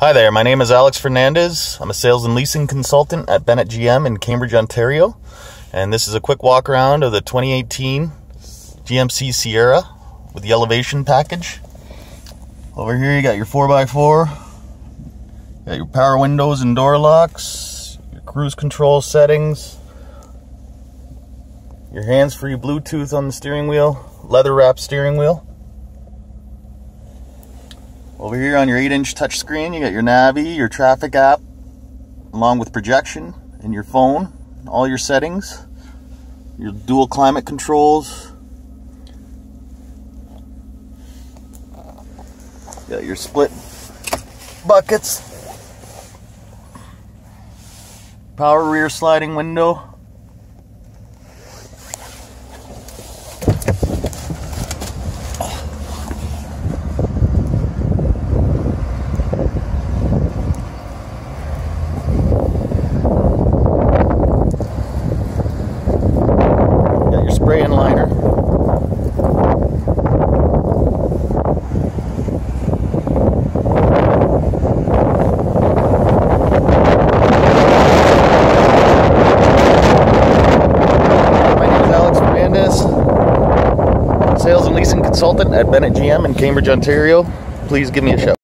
Hi there, my name is Alex Fernandez. I'm a sales and leasing consultant at Bennett GM in Cambridge, Ontario. And this is a quick walk around of the 2018 GMC Sierra with the elevation package. Over here you got your 4x4, got your power windows and door locks, your cruise control settings, your hands-free Bluetooth on the steering wheel, leather wrap steering wheel. Over here on your 8-inch touchscreen, you got your Navi, your traffic app, along with projection and your phone, all your settings, your dual climate controls, you got your split buckets, power rear sliding window, spray and liner. Sales and leasing consultant at Bennett GM in Cambridge, Ontario. Please give me a shout.